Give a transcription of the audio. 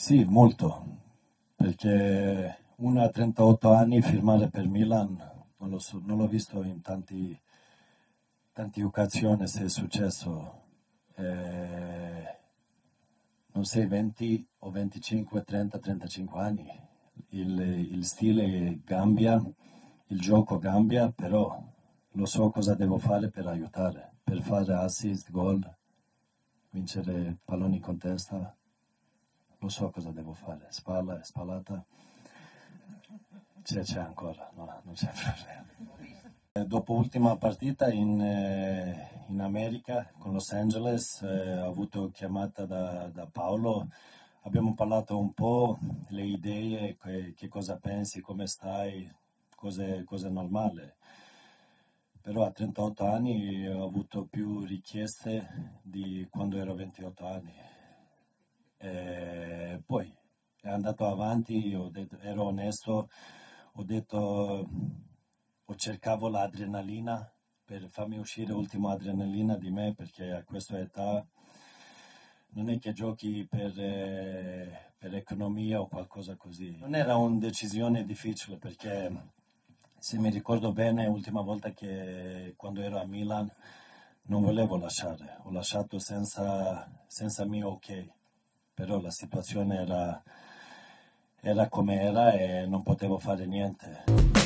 Sì, molto, perché uno a 38 anni firmare per Milan non, lo so, non l'ho visto in tanti, tante occasioni se è successo. Eh, non sei 20 o 25, 30, 35 anni, il, il stile cambia, il gioco cambia, però lo so cosa devo fare per aiutare, per fare assist, gol, vincere palloni con testa lo so cosa devo fare, spalla, spallata, c'è, c'è ancora, no, non c'è problema. Eh, dopo l'ultima partita in, eh, in, America con Los Angeles eh, ho avuto chiamata da, da, Paolo, abbiamo parlato un po' le idee, che, che cosa pensi, come stai, cose, cose normali. Però a 38 anni ho avuto più richieste di quando ero 28 anni eh, poi è andato avanti, detto, ero onesto, ho detto, ho cercavo l'adrenalina per farmi uscire l'ultima adrenalina di me perché a questa età non è che giochi per, eh, per, economia o qualcosa così. Non era una decisione difficile perché se mi ricordo bene l'ultima volta che quando ero a Milan non volevo lasciare, ho lasciato senza, senza mio ok però la situazione era, era come era e non potevo fare niente.